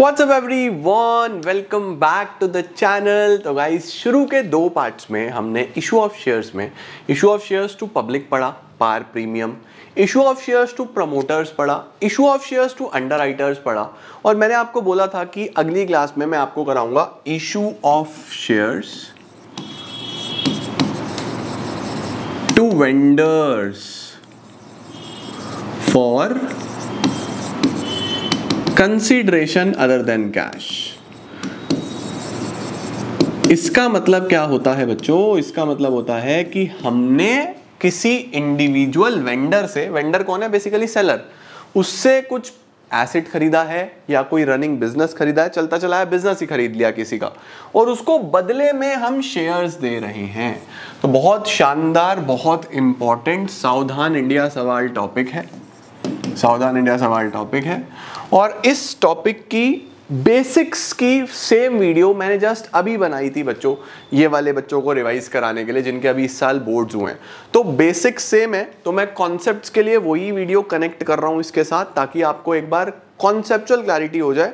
What's up everyone welcome back to the channel तो guys शुरू के दो पार्ट्स में हमने इशू ऑफ़ शेयर्स में issue of shares to public पढ़ा par premium issue of shares to promoters पढ़ा issue of shares to under पढ़ा. और मैंने आपको बोला था कि अगली क्लास में मैं आपको कराऊँगा issue of shares to vendors for consideration other than cash इसका मतलब क्या होता है बच्चों? इसका मतलब होता है कि हमने किसी इंडिविजुअल वेंडर से वेंडर कौन है? बेसिकली सेलर उससे कुछ एसिड खरीदा है या कोई रनिंग बिज़नेस खरीदा है, चलता चला है बिज़नेस ही खरीद लिया किसी का। और उसको बदले में हम शेयर्स दे रहे हैं। तो बहुत शानदार, बहुत इंपॉर्टेंट सावधान इंडिया सवाल टॉपिक है। सावधान इंडिया सवाल टॉपिक है। और इस टॉपिक की बेसिक्स की सेम वीडियो मैंने जस्ट अभी बनाई थी बच्चों, ये वाले बच्चों को रिवाइज कराने के लिए, जिनके अभी इस साल बोर्ड्स हुए हैं। तो बेसिक्स सेम है तो मैं कॉन्सेप्ट्स के लिए वही वीडियो कनेक्ट कर रहा हूँ इसके साथ, ताकि आपको एक बार कॉन्सेप्चुअल क्लैरिटी हो जाए।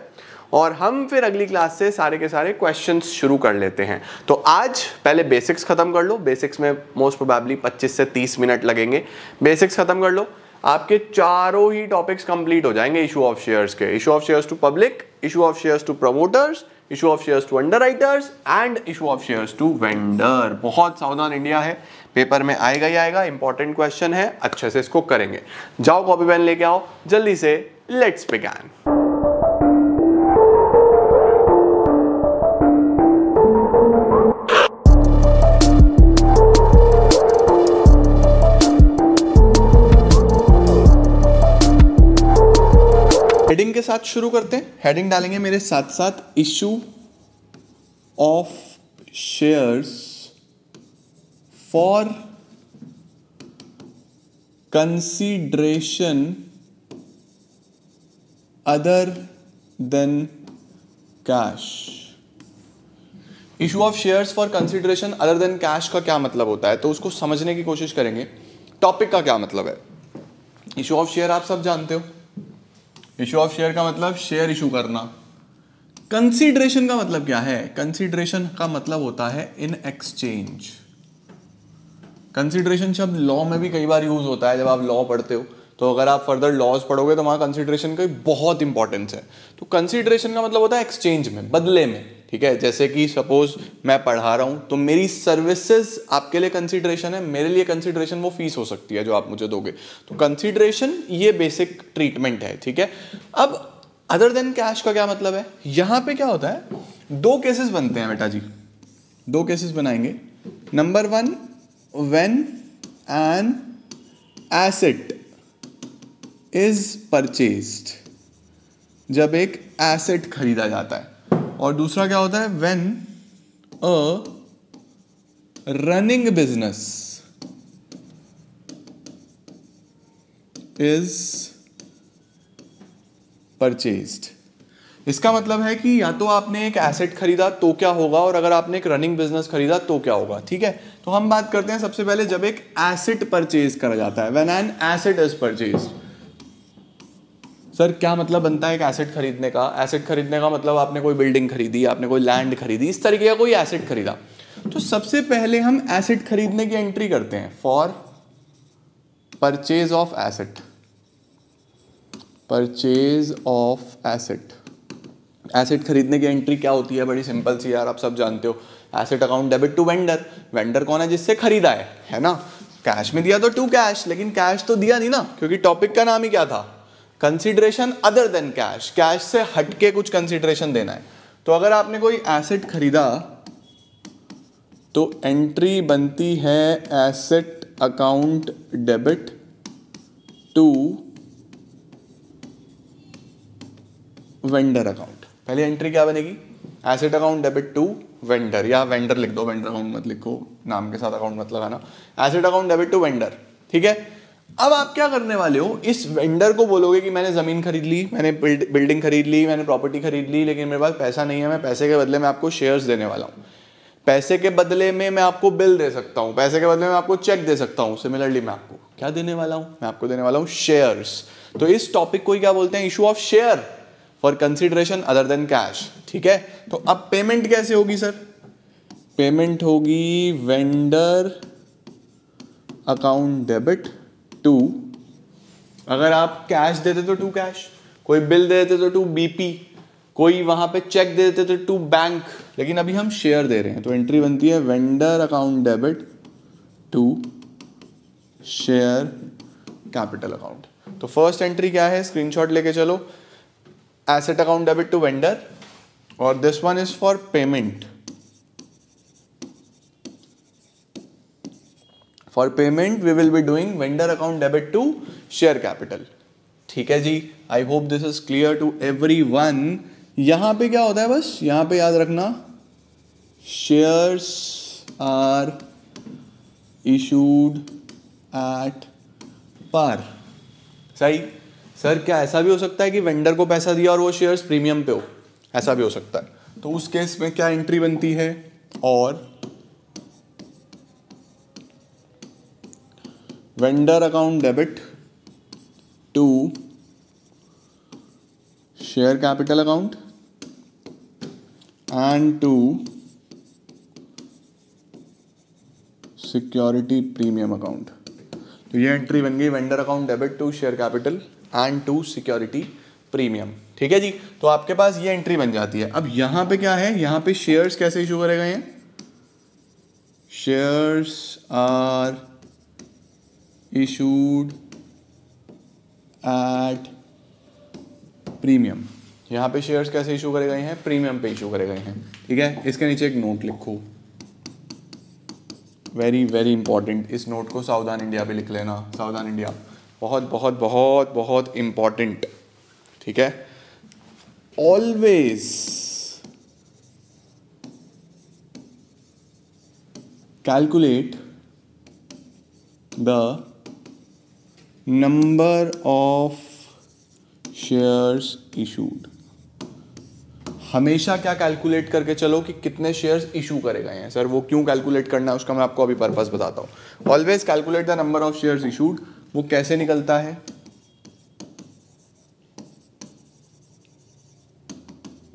और हम फिर अगली क्लास से सारे के सारे क्वेश्चंस शुरू कर लेते हैं। तो आज पहले बेसिक्स खत्म कर लो। बेसिक्स में मोस्ट प्रोबेबली 25 से 30 मिनट लगेंगे। बेसिक्स खत्म कर लो। आपके चारों ही टॉपिक्स कंप्लीट हो जाएँगे इशू ऑफ़ शेयर्स के। Issue of shares to public issue of shares to promoters issue of shares to underwriters and issue of shares to vendor बहुत सावधान इंडिया है। पेपर में आएगा ही आएगा इंपॉर्टेंट क्वेश्चन है, अच्छे से इसको करेंगे। जाओ कॉपी पेन लेके आओ, जल्दी से लेट्स बिगैन साथ शुरू करते हैं। हेडिंग डालेंगे मेरे साथ साथ issue of shares for consideration other than cash issue of shares for consideration other than cash का क्या मतलब होता है? तो उसको समझने की कोशिश करेंगे। टॉपिक का क्या मतलब है? इशू ऑफ़ शेयर आप सब जानते हो। इशू ऑफ़ शेयर का मतलब शेयर इशू करना। कंसीडरेशन का मतलब क्या है? कंसीडरेशन का मतलब होता है इन एक्सचेंज कंसीडरेशन शब्द लॉ में भी कई बार यूज़ होता है, जब आप लॉ पढ़ते हो। तो अगर आप फर्दर लॉज पढ़ोगे तो वहाँ कंसिडरेशन का बहुत इंपॉर्टेंस है। तो कंसिडरेशन का मतलब होता है एक्सचेंज में, बदले में। ठीक है? जैसे कि सपोज़ मैं पढ़ा रहा हूँ तो मेरी सर्विसेज़ आपके लिए कंसिडरेशन है, मेरे लिए कंसिडरेशन वो फ़ीस हो सकती है जो आप मुझे दोगे। तो कंसिडरेशन ये बेसिक ट्रीटमेंट है, ठीक है? अब अदर देन कैश का क्या मतलब है? यहाँ पे क्या होता है? दो केसेस बनते हैं बेटा जी। दो केसेस बनाएँगे। Number one when an asset is purchased जब एक एसेट खरीदा जाता है। और दूसरा क्या होता है? When a running business is purchased इसका मतलब है कि या तो आपने एक एसेट खरीदा तो क्या होगा, और अगर आपने एक रनिंग बिज़नेस खरीदा तो क्या होगा, ठीक है? तो हम बात करते हैं सबसे पहले जब एक एसेट परचेज करा जाता है। When an asset is purchased sir, क्या मतलब बनता है एक एसेट खरीदने का? एसेट खरीदने का मतलब आपने कोई बिल्डिंग खरीदी, आपने कोई लैंड खरीदी, इस तरीके का कोई एसेट खरीदा। तो सबसे पहले हम एसेट खरीदने की एंट्री करते हैं। For purchase of asset purchase of asset asset खरीदने की एंट्री क्या होती है? बड़ी सिंपल सी यार, आप सब जानते हो। Asset account debit to vendor vendor कौन है जिससे खरीदा है? है ना? कैश में दिया तो टू कैश लेकिन कैश तो दिया नहीं ना, क्योंकि टॉपिक का नाम ही क्या था? Consideration other than cash cash से हटके कुछ कंसिडरेशन देना है। तो अगर आपने कोई एसेट खरीदा तो एंट्री बनती है asset account debit to vendor account पहली एंट्री क्या बनेगी? Asset account debit to vendor या वेंडर लिख दो वेंडर अकाउंट मत लिखो, नाम के साथ अकाउंट मत लगाना। Asset account debit to vendor ठीक है? अब आप क्या करने वाले हो? इस वेंडर को बोलोगे कि मैंने ज़मीन खरीद ली, मैंने बिल्डिंग खरीद ली, मैंने प्रॉपर्टी खरीद ली, लेकिन मेरे पास पैसा नहीं है, मैं पैसे के बदले में आपको शेयर्स देने वाला हूँ। पैसे के बदले में मैं आपको बिल दे सकता हूँ, पैसे के बदले में आपको चेक दे सकता हूँ सिमिलरली मैं आपको क्या देने वाला हूँ? मैं आपको देने वाला हूँ शेयर्स तो इस टॉपिक को क्या बोलते हैं? Issue of share for consideration other than cash ठीक है? तो अब पेमेंट कैसे होगी सर पेमेंट होगी वेंडर अकाउंट डेबिट टू, अगर आप कैश देते तो टू कैश कोई बिल दे देते तो टू बीपी कोई वहाँ पे चेक दे देते तो टू बैंक लेकिन अभी हम शेयर दे रहे हैं तो एंट्री बनती है vendor account debit to share capital account तो फ़र्स्ट एंट्री क्या है? स्क्रीनशॉट लेके चलो. Asset account debit to vendor और this one is for payment for payment we will be doing vendor account debit to share capital ठीक है ji? I hope this is clear to everyone यहाँ पे क्या होता है बस? यहाँ पे याद रखना। Shares are issued at par सही? सर, क्या ऐसा भी हो सकता है कि वेंडर को पैसा दिया और वो शेयर्स प्रीमियम पे हो? ऐसा भी हो सकता है। तो उस केस में क्या एंट्री बनती है? और vendor account debit to share capital account and to security premium account तो ये एंट्री बन गई vendor account debit to share capital and to security premium ठीक है जी? तो आपके पास ये एंट्री बन जाती है। अब यहाँ पे क्या है? यहाँ पे शेयर्स कैसे इशू करे गए हैं? Shares are issued at premium यहाँ पे शेयर्स कैसे इशू करे गए हैं? प्रीमियम पे इशू करे गए हैं। ठीक है? इसके नीचे एक नोट लिखो। वेरी वेरी इंपॉर्टेंट इस नोट को सावधान इंडिया पे लिख लेना। सावधान इंडिया। बहुत बहुत बहुत बहुत इंपॉर्टेंट ठीक है? Always calculate the number of shares issued हमेशा क्या कैलकुलेट करके चलो कि कितने शेयर्स इशू करे गए हैं सर, वो क्यों कैलकुलेट करना है, उसका मैं आपको अभी पर्पस बताता हूँ। Always calculate the number of shares issued वो कैसे निकलता है?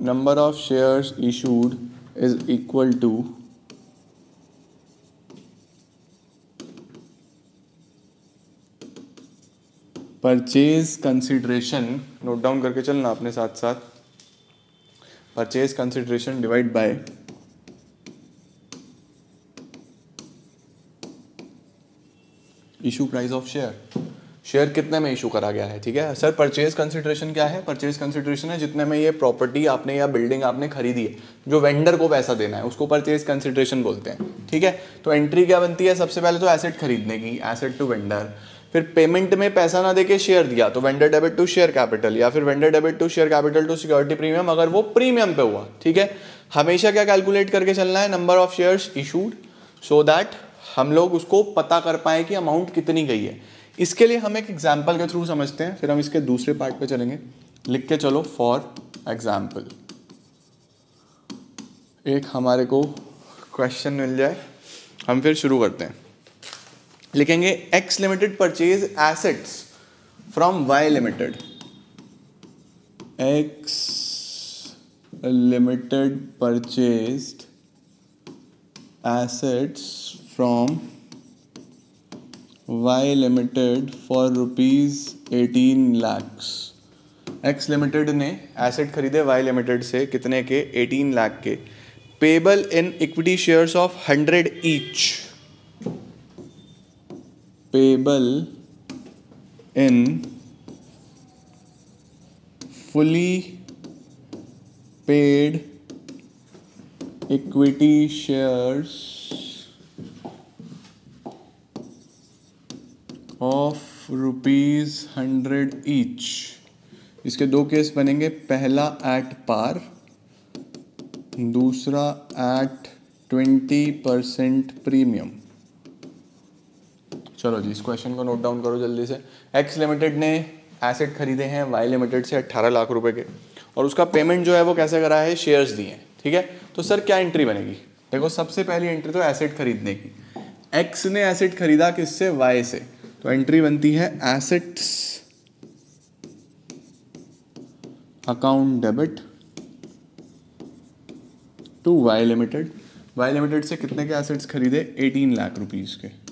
Number of shares issued is equal to purchase consideration note down करके चलना अपने साथ साथ। Purchase consideration divide by issue price of share share कितने में इशू करा गया है, ठीक है? सर परचेज कंसिडरेशन क्या है? परचेज कंसिडरेशन है जितने में ये प्रॉपर्टी आपने या बिल्डिंग आपने खरीदी है। जो वेंडर को पैसा देना है, उसको परचेज कंसिडरेशन बोलते हैं, ठीक है? तो एंट्री क्या बनती है? सबसे पहले तो एसेट खरीदने की एसेट टू वेंडर फिर पेमेंट में पैसा ना देके शेयर दिया तो vendor debit to share capital या फिर vendor debit to share capital to security premium अगर वो प्रीमियम पे हुआ, ठीक है? हमेशा क्या कैलकुलेट करके चलना है? Number of shares issued so that हम लोग उसको पता कर पाए कि अमाउंट कितनी गई है। इसके लिए हम एक एग्ज़ाम्पल के थ्रू समझते हैं, फिर हम इसके दूसरे पार्ट पे चलेंगे। लिख के चलो फॉर एग्ज़ाम्पल एक हमारे को क्वेश्चन मिल जाए, हम फिर शुरू करते हैं। लिखेंगे X limited purchase assets from Y limited X limited purchase assets from Y limited for rupees eighteen lakhs X limited ने एसेट खरीदे वाई लिमिटेड से कितने के? एटीन लाख के. Payable in equity shares of hundred each payable in fully paid equity shares of rupees hundred each इसके दो case बनेंगे, पहला एट पार दूसरा एट ट्वेंटी परसेंट प्रीमियम चलो जी, इस क्वेश्चन को नोट डाउन करो जल्दी से। एक्स लिमिटेड ने एसेट खरीदे हैं वाई लिमिटेड से 18 लाख रुपए के। और उसका पेमेंट जो है वो कैसे करा है? शेयर्स दिए हैं, ठीक है? तो सर क्या एंट्री बनेगी? देखो, सबसे पहली एंट्री तो एसेट खरीदने की। एक्स ने एसेट खरीदा किससे? वाई से। तो एंट्री बनती है assets account debit to Y limited Y limited से कितने के एसेट्स खरीदे? 18 लाख रुपीस के।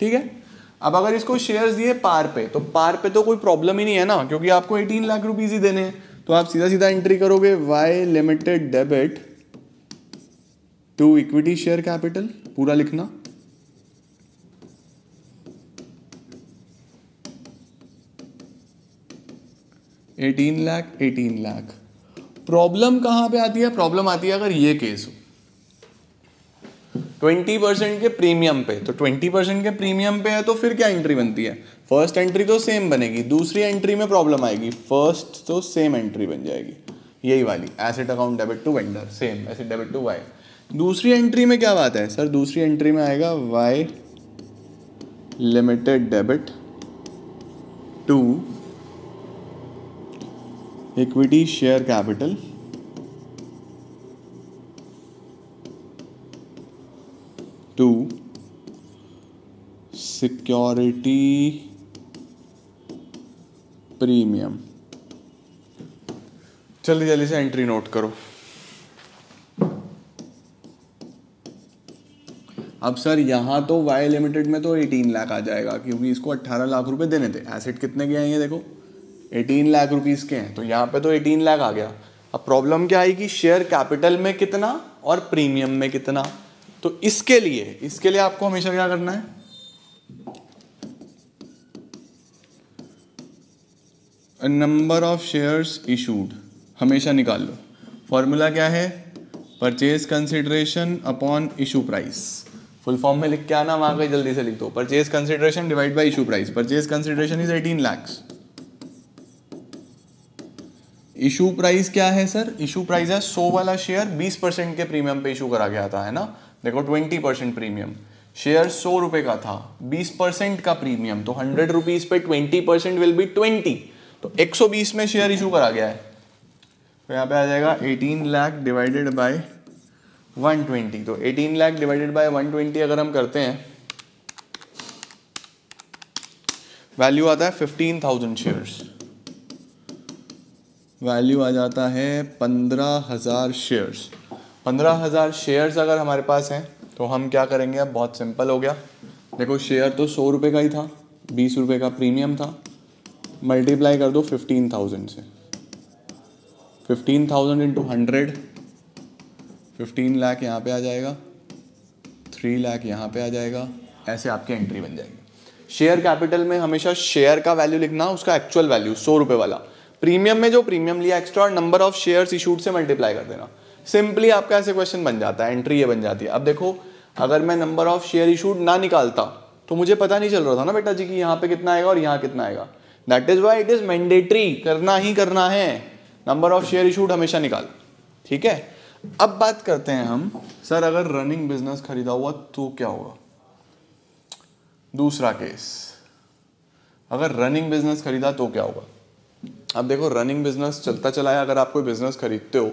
ठीक है? अब अगर इसको शेयर्स दिए पार पे तो पार पे तो कोई प्रॉब्लम ही नहीं है ना, क्योंकि आपको 18 लाख रुपीज़ ही देने हैं। तो आप सीधा सीधा एंट्री करोगे Y limited debit to equity share capital पूरा लिखना। Eighteen lakh eighteen lakh problem कहाँ पे आती है? प्रॉब्लम आती है अगर ये केस हो। ट्वेंटी परसेंट के प्रीमियम पे तो ट्वेंटी परसेंट के प्रीमियम पे है तो फिर क्या एंट्री बनती है? फ़र्स्ट एंट्री तो सेम बनेगी, दूसरी एंट्री में प्रॉब्लम आएगी फ़र्स्ट तो सेम एंट्री बन जाएगी। यही वाली asset account debit to vendor same asset debit to Y दूसरी एंट्री में क्या बात है? सर दूसरी एंट्री में आएगा Y limited debit to equity share capital to, security premium. जल्दी जल्दी से एंट्री नोट करो। अब सर, यहाँ तो वाई लिमिटेड में तो 18 लाख आ जाएगा, क्योंकि इसको 18 लाख रुपए देने थे। एसेट कितने के आएँगे देखो? 18 लाख रुपीस के हैं। तो यहाँ पे तो 18 लाख आ गया। अब प्रॉब्लम क्या आएगी शेयर कैपिटल में कितना और प्रीमियम में कितना? तो इसके लिए इसके लिए आपको हमेशा क्या करना है? नंबर ऑफ़ शेयर्स इशूड हमेशा निकाल लो। फॉर्मूला क्या है? Purchase consideration upon issue price full form में लिख के आना, वहाँ कहीं जल्दी से लिख दो। Purchase consideration divide by issue price purchase consideration is 18 lakhs issue price क्या है सर इशू प्राइस है 100 वाला शेयर 20 परसेंट के प्रीमियम पे इशू करा गया था है ना? देखो 20 परसेंट प्रीमियम शेयर सौ रुपए का था 20 परसेंट का प्रीमियम तो हंड्रेड रुपीज़ पे 20 परसेंट विल बी 20 तो 120 में शेयर इशू करा गया है। तो यहाँ पे आ जाएगा 18 लाख डिवाइडेड बाय 120 तो 18 लाख डिवाइडेड बाय 120 अगर हम करते हैं वैल्यू आता है 15,000 शेयर्स वैल्यू आ जाता है पंद्रह हज़ार शेयर्स पंद्रह हज़ार शेयर्स अगर हमारे पास हैं तो हम क्या करेंगे? अब बहुत सिंपल हो गया। देखो शेयर तो सौ रुपये का ही था, बीस रुपये का प्रीमियम था। मल्टीप्लाई कर दो फिफ्टीन थाउज़ेंड से। Fifteen thousand into hundred fifteen lakh यहाँ पे आ जाएगा थ्री लाख यहाँ पे आ जाएगा, ऐसे आपकी एंट्री बन जाएगी। शेयर कैपिटल में हमेशा शेयर का वैल्यू लिखना, उसका एक्चुअल वैल्यू सौ रुपये वाला। प्रीमियम में जो प्रीमियम लिया एक्स्ट्रा और नंबर ऑफ़ शेयर्स इशूड से मल्टीप्लाई कर देना। सिंपली आपका ऐसे क्वेश्चन बन जाता है एंट्री ये बन जाती है। अब देखो, अगर मैं नंबर ऑफ़ शेयर इशूड ना निकालता तो मुझे पता नहीं चल रहा था ना बेटा जी कि यहाँ पे कितना आएगा और यहाँ कितना आएगा। That is why it is mandatory करना ही करना है। नंबर ऑफ़ शेयर इशूड हमेशा निकाल। ठीक है? अब बात करते हैं हम, सर अगर रनिंग बिज़नेस खरीदा हुआ तो क्या होगा? दूसरा केस अगर रनिंग बिज़नेस खरीदा तो क्या होगा? अब देखो रनिंग बिज़नेस चलता चला है अगर आप कोई बिज़नेस खरीदते हो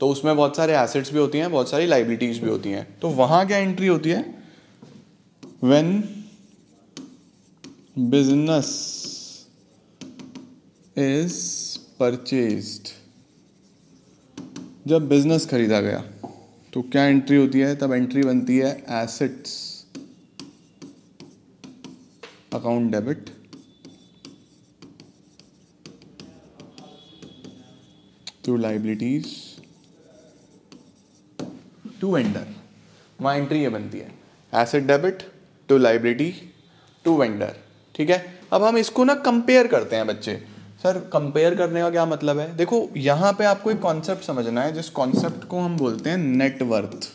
तो उसमें बहुत सारे एसेट्स भी होती हैं, बहुत सारी लाइबिलिटीज भी होती हैं। तो वहाँ क्या एंट्री होती है? वेन बिज़नेस इज़ परचेज्ड जब बिज़नेस खरीदा गया तो क्या एंट्री होती है? तब एंट्री बनती है assets account debit to liabilities to vendor वहाँ एंट्री ये बनती है। Asset debit to liability to vendor ठीक है? अब हम इसको ना कंपेयर करते हैं बच्चे। सर कंपेयर करने का क्या मतलब है? देखो, यहाँ पे आपको एक कॉन्सेप्ट समझना है, जिस कॉन्सेप्ट को हम बोलते हैं नेटवर्थ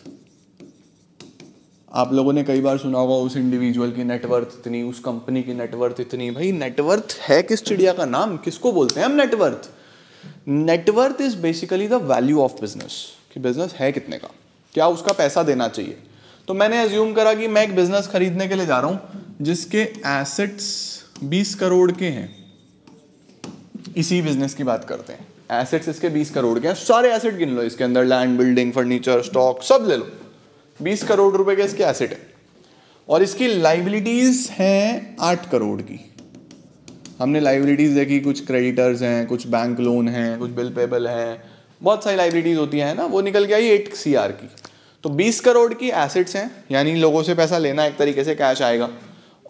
आप लोगों ने कई बार सुना होगा, उस इंडिविजुअल की नेटवर्थ इतनी, उस कंपनी की नेटवर्थ इतनी। भाई नेटवर्थ है किस चिड़िया का नाम? किसको बोलते हैं हम net worth net worth is basically the value of business कि बिज़नेस है कितने का? क्या उसका पैसा देना चाहिए? तो मैंने एज्यूम करा कि मैं एक बिज़नेस खरीदने के लिए जा रहा हूँ, जिसके एसेट्स 20 करोड़ के हैं। इसी बिज़नेस की बात करते हैं। एसेट्स इसके 20 करोड़ के हैं। सारे एसेट गिन लो, इसके अंदर लैंड बिल्डिंग फर्नीचर स्टॉक सब ले लो। 20 करोड़ रुपए के इसके एसेट है। और इसकी लाइबिलिटीज हैं आठ करोड़ की। हमने लाइबिलिटीज़ देखी, कुछ क्रेडिटर्स हैं, कुछ बैंक लोन हैं, कुछ बिल पेबल हैं। बहुत सारी लाइबिलिटीज़ होती हैं ना? वो निकल के आई एट सी की। तो 20 करोड़ की एसेट्स हैं, यानी लोगों से पैसा लेना एक तरीके से कैश आएगा।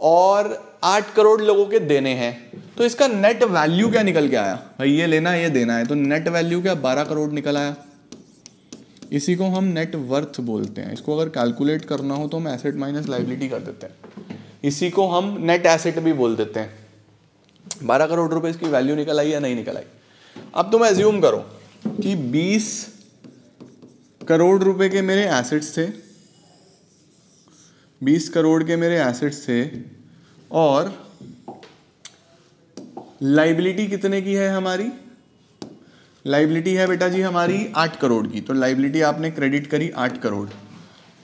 और 8 करोड़ लोगों के देने हैं। तो इसका नेट वैल्यू क्या निकल के आया? भाई ये लेना ये देना है। तो नेट वैल्यू क्या? 12 करोड़ निकल आया। इसी को हम नेट वर्थ बोलते हैं। इसको अगर कैलकुलेट करना हो तो हम एसेट माइनस लाइबिलिटी कर देते हैं। इसी को हम नेट एसेट भी बोल देते हैं। बारह करोड़ रुपए इसकी वैल्यू निकल आई या नहीं निकल आई? अब तुम एज्यूम करो कि बीस करोड़ रुपए के मेरे एसेट्स थे, बीस करोड़ के मेरे एसेट्स थे, और लाइबिलिटी कितने की है हमारी? लाइबिलिटी है बेटा जी हमारी आठ करोड़ की तो लाइबिलिटी आपने क्रेडिट करी आठ करोड़।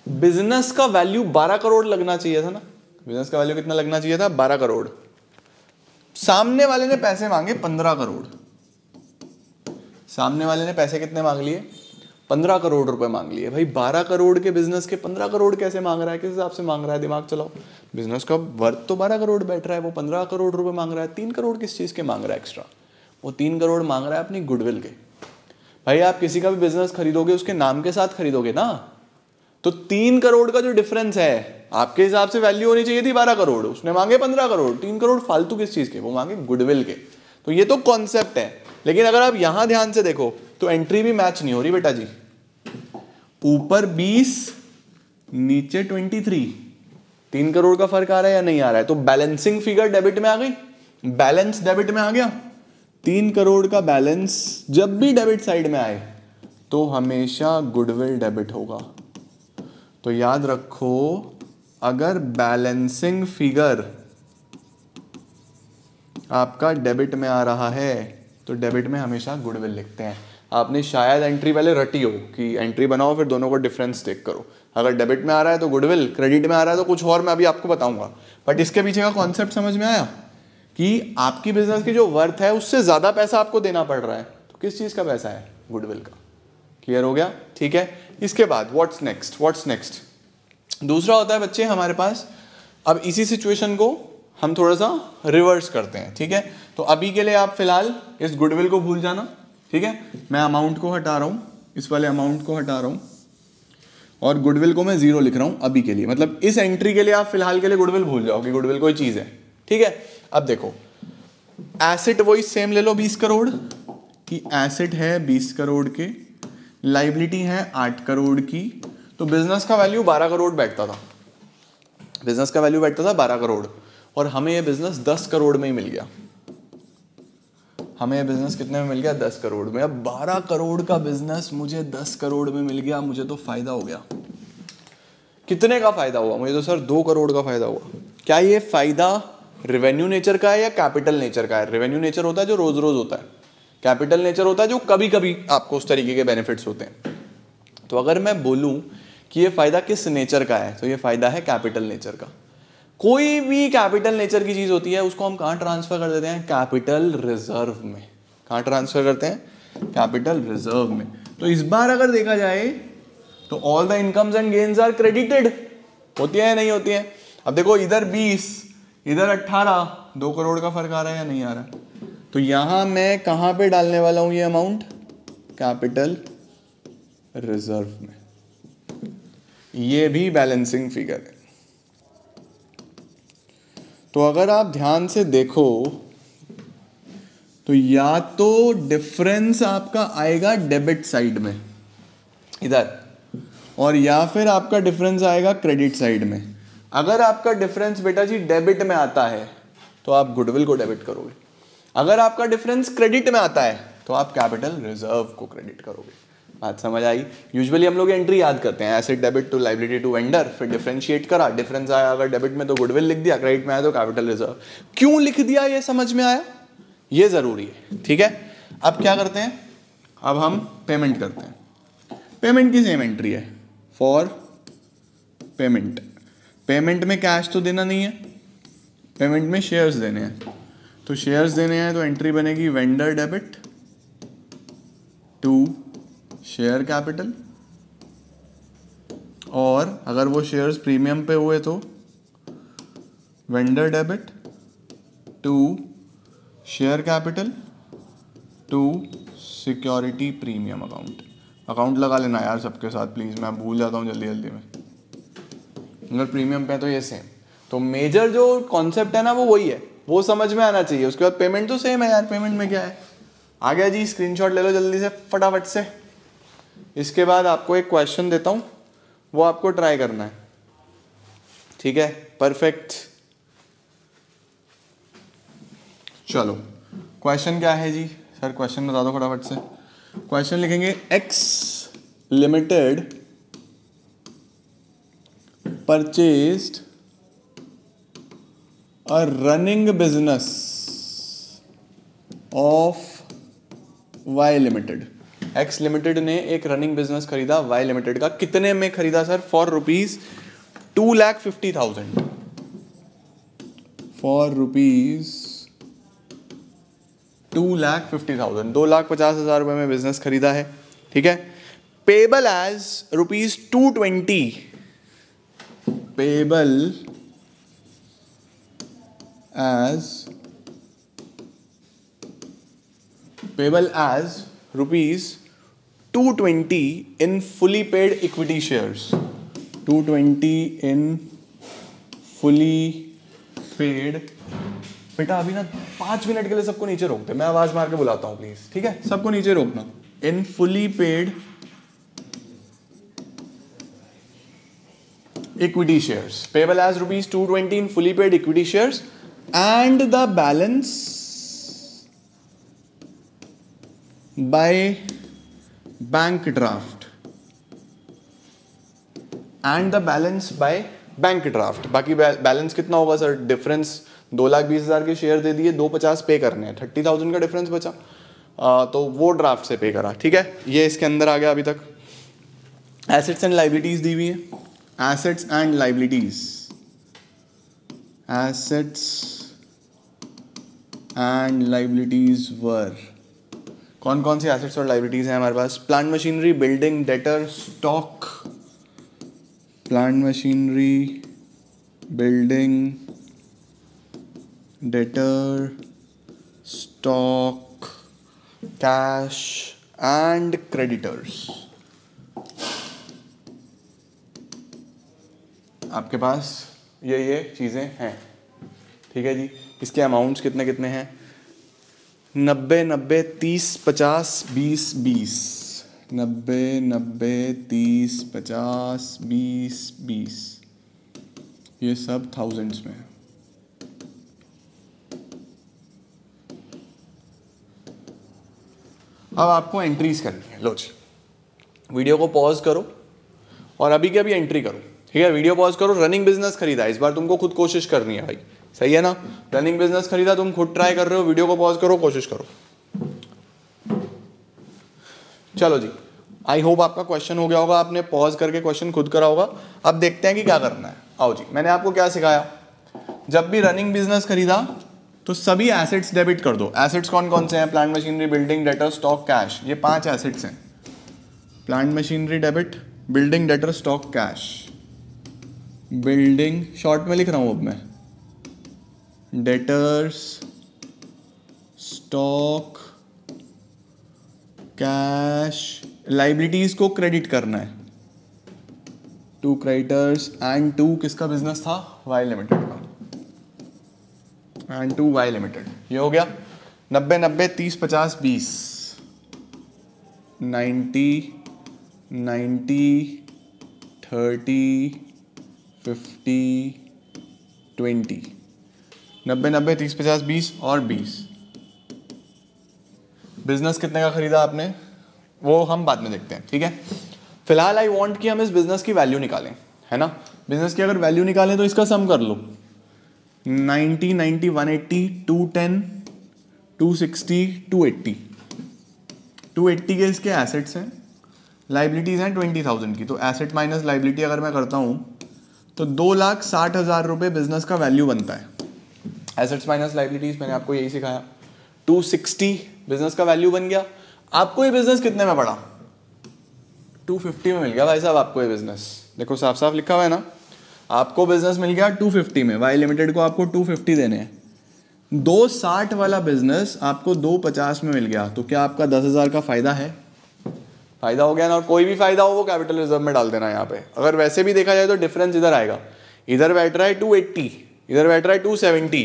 बिज़नेस का वैल्यू बारह करोड़ लगना चाहिए था ना? बिज़नेस का वैल्यू कितना लगना चाहिए था? बारह करोड़। सामने वाले ने पैसे मांगे पंद्रह करोड़। सामने वाले ने पैसे कितने मांग लिए? पंद्रह करोड़ रुपए मांग लिए। भाई, बारह करोड़ के बिज़नेस के पंद्रह करोड़ कैसे मांग रहा है? किस हिसाब से मांग रहा है? दिमाग चलाओ। बिज़नेस का वर्थ तो बारह करोड़ बैठ रहा है, वो पंद्रह करोड़ रुपए मांग रहा है। तीन करोड़ किस चीज़ के मांग रहा है एक्स्ट्रा वो तीन करोड़ मांग रहा है अपनी गुडविल के। भाई, आप किसी का भी बिज़नेस खरीदोगे, उसके नाम के साथ खरीदोगे ना? तो तीन करोड़ का जो डिफरेंस है, आपके हिसाब से वैल्यू होनी चाहिए थी बारह करोड़। उसने मांगे पंद्रह करोड़। तीन करोड़ फालतू किस चीज़ के? वो मांगे गुडविल के। तो ये तो कॉन्सेप्ट है। लेकिन अगर आप यहाँ ध्यान से देखो तो एंट्री भी मैच नहीं हो रही बेटा जी। ऊपर बीस, नीचे ट्वेंटी थ्री तीन करोड़ का फ़र्क आ रहा है या नहीं आ रहा है? तो बैलेंसिंग फिगर डेबिट में आ गई। बैलेंस डेबिट में आ गया। तीन करोड़ का बैलेंस जब भी डेबिट साइड में आए तो हमेशा गुडविल डेबिट होगा। तो याद रखो, अगर बैलेंसिंग फिगर आपका डेबिट में आ रहा है तो डेबिट में हमेशा गुडविल लिखते हैं। आपने शायद एंट्री पहले रटी हो कि एंट्री बनाओ, फिर दोनों को डिफरेंस चेक करो। अगर डेबिट में आ रहा है तो गुडविल क्रेडिट में आ रहा है तो कुछ और मैं अभी आपको बताऊँगा। बट इसके पीछे का कॉन्सेप्ट समझ में आया? कि आपकी बिज़नेस की जो वर्थ है, उससे ज़्यादा पैसा आपको देना पड़ रहा है। तो किस चीज़ का पैसा है? गुडविल का। क्लियर हो गया? ठीक है? इसके बाद व्हाट्स नेक्स्ट व्हाट्स नेक्स्ट दूसरा होता है बच्चे हमारे पास। अब इसी सिचुएशन को हम थोड़ा सा रिवर्स करते हैं, ठीक है? तो अभी के लिए आप फ़िलहाल इस गुडविल को भूल जाना। ठीक है? मैं अमाउंट को हटा रहा हूँ, इस वाले अमाउंट को हटा रहा हूँ, और गुडविल को मैं ज़ीरो लिख रहा हूँ अभी के लिए। मतलब इस एंट्री के लिए आप फ़िलहाल के लिए गुडविल भूल जाओ कि गुडविल कोई चीज़ है। ठीक है? अब देखो एसेट वही सेम ले लो बीस करोड़ की। एसेट है बीस करोड़ के लाइबिलिटी है आठ करोड़ की। तो बिज़नेस का वैल्यू बारह करोड़ बैठता था। बिज़नेस का वैल्यू बैठता था बारह करोड़, और हमें यह बिज़नेस दस करोड़ में ही मिल गया। हमें बिज़नेस कितने में मिल गया? दस करोड़ में। अब बारह करोड़ का बिज़नेस मुझे दस करोड़ में मिल गया, मुझे तो फ़ायदा हो गया। कितने का फ़ायदा हुआ? मुझे तो सर दो करोड़ का फ़ायदा हुआ। क्या ये फ़ायदा रेवेन्यू नेचर का है या कैपिटल नेचर का है? रेवेन्यू नेचर होता है जो रोज रोज होता है। कैपिटल नेचर होता है जो कभी कभी आपको उस तरीके के बेनिफिट्स होते हैं। तो अगर मैं बोलूँ कि ये फ़ायदा किस नेचर का है तो ये फ़ायदा है कैपिटल नेचर का। कोई भी कैपिटल नेचर की चीज़ होती है, उसको हम कहाँ ट्रांसफ़र कर देते हैं? कैपिटल रिज़र्व में। कहाँ ट्रांसफ़र करते हैं? कैपिटल रिज़र्व में। तो इस बार अगर देखा जाए तो all the incomes and gains are credited होती है या नहीं होती है? अब देखो, इधर 20 इधर 18 दो करोड़ का फ़र्क आ रहा है या नहीं आ रहा तो यहाँ मैं कहाँ पे डालने वाला हूँ ये अमाउंट कैपिटल रिज़र्व में। ये भी बैलेंसिंग फिगर है। तो अगर आप ध्यान से देखो तो या तो डिफरेंस आपका आएगा डेबिट साइड में, इधर, और या फिर आपका डिफरेंस आएगा क्रेडिट साइड में। अगर आपका डिफरेंस बेटा जी डेबिट में आता है तो आप गुडविल को डेबिट करोगे। अगर आपका डिफरेंस क्रेडिट में आता है तो आप कैपिटल रिज़र्व को क्रेडिट करोगे। बात समझ आई। यूजुअली हम लोग एंट्री याद करते हैं asset debit to liability to vendor फिर डिफरेंशिएट करा। डिफरेंस आया, अगर डेबिट में तो गुडविल लिख दिया क्रेडिट में आया तो कैपिटल रिज़र्व क्यों लिख दिया ये समझ में आया? ये ज़रूरी है, ठीक है? अब क्या करते हैं? अब हम पेमेंट करते हैं। पेमेंट की सेम एंट्री है। फॉर पेमेंट पेमेंट में कैश तो देना नहीं है। पेमेंट में शेयर्स देने हैं। तो शेयर्स देने हैं तो एंट्री बनेगी vendor debit to share capital. और अगर वो शेयर्स प्रीमियम पे हुए तो vendor debit, to share capital, to security premium account. Account लगा लेना यार सबके साथ, प्लीज़, मैं भूल जाता हूँ जल्दी जल्दी में। अगर प्रीमियम पे है तो ये सेम तो मेजर जो कॉन्सेप्ट है ना, वो वही है। वो समझ में आना चाहिए। उसके बाद पेमेंट तो सेम है यार। पेमेंट में क्या है? आ गया जी स्क्रीनशॉट ले लो जल्दी से, फटाफट से। इसके बाद आपको एक क्वेश्चन देता हूँ। वो आपको ट्राई करना है। ठीक है? परफेक्ट चलो। क्वेश्चन क्या है जी? सर क्वेश्चन बता दो फटाफट से। क्वेश्चन लिखेंगे X limited purchased a running business of Y limited X limited ने एक रनिंग बिज़नेस खरीदा वाई लिमिटेड का। कितने में खरीदा sir for rupees two lakh fifty thousand for rupees two lakh fifty thousand दो लाख पचास हज़ार रुपए में बिज़नेस खरीदा है, ठीक है? Payable as rupees two twenty payable as payable as rupees twenty in fully paid equity share two twenty in fully paid बेटा, अभी ना पाँच मिनट के लिए सबको नीचे रोकते मैं आवाज़ मार के बुलाता हूँ प्लीज़ ठीक है? सबको नीचे रोकना। In fully paid equity shares payable as rupees two twenty in fully paid equity share and the balance by bank draft. And the balance by bank draft बाकी बैलेंस कितना होगा सर डिफरेंस दो लाख बीस हज़ार के शेयर दे दिए दो पचास पे करने हैं। थर्टी थाउज़ेंड का डिफरेंस बचा। आ, तो वो ड्राफ्ट से पे करा ठीक है? ये इसके अंदर आ गया अभी तक। एसेट्स एंड लाइबिलिटीज दी हुई है। Assets and liabilities assets and liabilities were कौन कौन सी एसेट्स और लाइबिलिटीज हैं हमारे पास? Plant machinery building debtor stock plant machinery building debtor stock cash and creditors आपके पास ये ये चीज़ें हैं। ठीक है जी? इसके अमाउंट्स कितने कितने हैं? नब्बे नब्बे, तीस, पचास, बीस बीस। नब्बे नब्बे, तीस, पचास, बीस बीस। ये सब थाउजेंड्स में अब आपको एंट्रीज करनी है। लो जी। वीडियो को पॉज करो और अभी के अभी एंट्री करो। ठीक है? वीडियो पॉज करो रनिंग बिज़नेस खरीदा। इस बार तुमको खुद कोशिश करनी है भाई। सही है ना? रनिंग बिज़नेस खरीदा, तुम खुद ट्राई कर रहे हो वीडियो को पॉज करो, कोशिश करो। चलो जी आई होप आपका क्वेश्चन हो गया होगा, आपने पॉज करके क्वेश्चन खुद करा होगा। अब देखते हैं कि क्या करना है। आओ जी, मैंने आपको क्या सिखाया? जब भी रनिंग बिज़नेस खरीदा तो सभी एसेट्स डेबिट कर दो। एसेट्स कौन कौन से हैं? Plant machinery building debtor stock cash ये पाँच एसेट्स हैं। Plant machinery debit building debtor stock cash building short में लिख रहा हूँ अब मैं। डेटर्स स्टॉक कैश लाइबिलिटीज को क्रेडिट करना है। टू क्रेडिटर्स एंड टू किसका बिज़नेस था? वाई लिमिटेड का। एंड टू वाई लिमिटेड ये हो गया। नब्बे नब्बे, तीस, पचास, बीस। Ninety ninety, thirty, fifty, twenty. नब्बे नब्बे, तीस, पचास, बीस और बीस। बिज़नेस कितने का खरीदा आपने? वो हम बाद में देखते हैं, ठीक है? फ़िलहाल आई वॉन्ट कि हम इस बिज़नेस की वैल्यू निकालें, है ना? बिज़नेस की अगर वैल्यू निकालें तो इसका सम कर लो। Ninety ninety, one eighty, two ten, two sixty, two eighty. Two eighty के इसके एसेट्स हैं लाइबिलिटीज़ हैं ट्वेंटी थाउज़ेंड की। तो एसेट माइनस लाइबिलिटी अगर मैं करता हूँ तो दो लाख साठ हज़ार रुपये बिज़नेस का वैल्यू बनता है। एसेट्स माइनस लाइबिलिटीज मैंने आपको यही सिखाया। 260 बिज़नेस का वैल्यू बन गया। आपको ये बिज़नेस कितने में पड़ा? 250 में मिल गया भाई साहब आपको ये बिज़नेस देखो साफ़ साफ़ लिखा हुआ है ना? आपको बिज़नेस मिल गया 250 में। वाई लिमिटेड को आपको 250 देने हैं। दो साठ वाला बिज़नेस आपको दो पचास में मिल गया। तो क्या आपका दस हज़ार का फ़ायदा है? फ़ायदा हो गया ना? और कोई भी फ़ायदा हो, वो कैपिटल रिज़र्व में डाल देना यहाँ पे। अगर वैसे भी देखा जाए तो डिफरेंस इधर आएगा। इधर बैठ रहा है टू एट्टी इधर बैठ रहा है टू सेवेंटी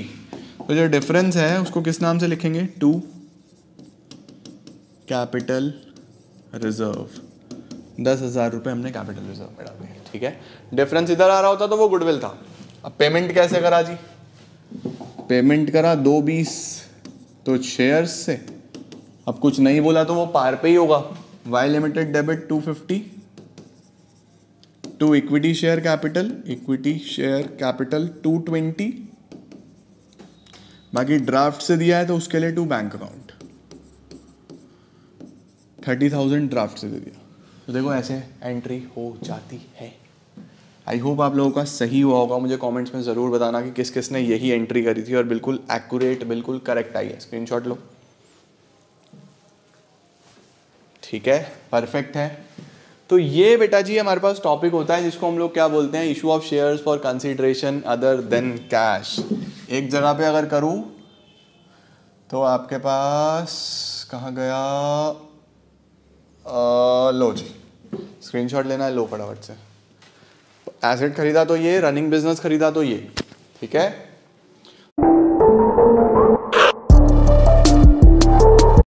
तो जो डिफरेंस है, उसको किस नाम से लिखेंगे? टू कैपिटल रिज़र्व दस हज़ार रुपये हमने कैपिटल रिज़र्व में डाले ठीक है? डिफरेंस इधर आ रहा होता तो वो गुडविल था। अब पेमेंट कैसे करा जी? पेमेंट करा दो बीस तो शेयर्स से। अब कुछ नहीं बोला तो वो पार पे ही होगा। Y limited debit to fifty to equity share capital equity share capital to twenty बाकी ड्राफ्ट से दिया है तो उसके लिए to bank account thirty thousand draft से दे दिया. तो देखो ऐसे एंट्री हो जाती है. आई होप आप लोगों का सही हुआ होगा. मुझे कमेंट्स में ज़रूर बताना कि किस किस ने यही एंट्री करी थी और बिल्कुल एक्यूरेट बिल्कुल करेक्ट आई है. स्क्रीनशॉट लो. ठीक है? परफेक्ट है. तो ये बेटा जी हमारे पास टॉपिक होता है जिसको हम लोग क्या बोलते हैं? Issue of shares for consideration other than cash एक जगह पे अगर करूँ तो आपके पास कहाँ गया? आ, लो जी। स्क्रीनशॉट लेना है लो फटाफट से। एसेट खरीदा तो ये रनिंग बिज़नेस खरीदा तो ये ठीक है?